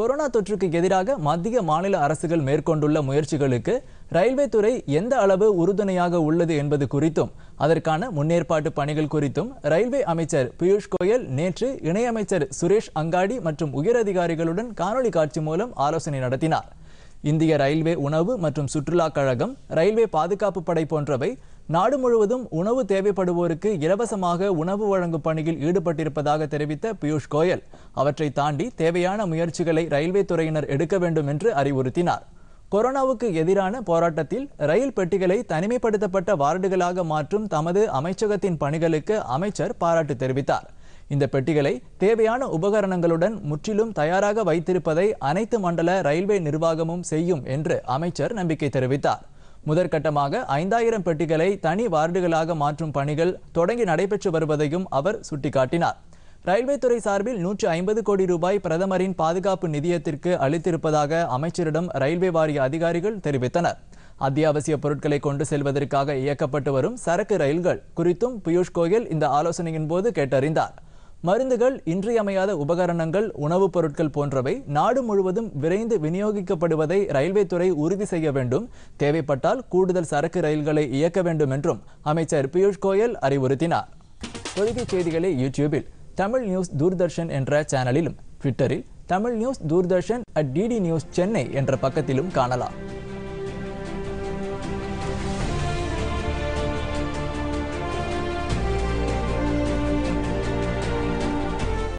Corona தொற்றுக்கு எதிராக மத்திய மாநில அரசுகள் மேற்கொண்டுள்ள முயற்சிகளுக்கு ரயில்வே துறை எந்த அளவு உறுதுணையாக உள்ளது என்பது குறித்தும் அதற்கான முன்னேற்பாட்டு பணிகள் குறித்தும் ரயில்வே அமைச்சர் பியூஷ் கோயல் நேற்று இணையமைச்சர் சுரேஷ் அங்காடி மற்றும் உயரதிகாரிகளுடன் காணொலி காட்சி மூலம் ஆலோசனை நடத்தினார். இந்திய ரயில்வே உணவு மற்றும் சுற்றுலா கழகம் ரயில்வே பாதுகாப்பு படை போன்றவை நாடு முழுவதும் உணவு தேவைப்படுவோருக்கு இலவசமாக உணவு வழங்கும் பணியில் ஈடுபட்டிருப்பதாக தெரிவித்த பியூஷ் கோயல். அவற்றை தாண்டி தேவையான முயற்சிகளை ரயில்வே துறையினர் எடுக்க வேண்டும் என்று அறிவுறுத்தினார். கொரோனாவுக்கு எதிரான போராட்டத்தில் ரயில் பெட்டிகளை தனிமைப்படுத்தப்பட்ட வார்டுகளாக மாற்றும் தமது அமைச்சகத்தின் பணிகளுக்கு அமைச்சர் பாராட்டு தெரிவித்தார். இந்த பெட்டிகளை தேவையான உபகரணங்களுடன் முற்றிலும் தயாராக வைத்திருப்பதை அனைத்து மண்டல ரயில்வே நிர்வாகமும் செய்யும் என்று அமைச்சர் நம்பிக்கை தெரிவித்தார். முதற்கட்டமாக ஐந்தாயிரம் பெட்டிகளை தனி வார்டுகளாக மாற்றும் பணிகள் தொடங்கி நடைபெற்று வருவதையும் அவர் சுட்டிக்காட்டினார். ரயில்வே துறை சார்பில் நூற்று ஐம்பது கோடி ரூபாய் பிரதமரின் பாதுகாப்பு நிதியத்திற்கு அளித்திருப்பதாக அமைச்சரிடம் ரயில்வே வாரிய அதிகாரிகள் தெரிவித்தனர். அத்தியாவசிய பொருட்களை கொண்டு செல்வதற்காக இயக்கப்பட்டு வரும் சரக்கு ரயில்கள் குறித்தும் பியூஷ் கோயல் இந்த ஆலோசனையின் போது கேட்டறிந்தார். மருந்துகள் இன்றியமையாத உபகரணங்கள் உணவுப் பொருட்கள் போன்றவை நாடு முழுவதும் விரைந்து விநியோகிக்கப்படுவதை ரயில்வே துறை உறுதி செய்ய வேண்டும். தேவைப்பட்டால் கூடுதல் சரக்கு ரயில்களை இயக்க வேண்டும் என்றும் அமைச்சர் பியூஷ் கோயல் அறிவுறுத்தினார். பொதிகைச் செய்திகளை யூடியூபில் தமிழ் நியூஸ் தூர்தர்ஷன் என்ற சேனலிலும் ட்விட்டரில் Tamil news Doordarshan at DD news Chennai என்ற பக்கத்திலும் காணலாம்.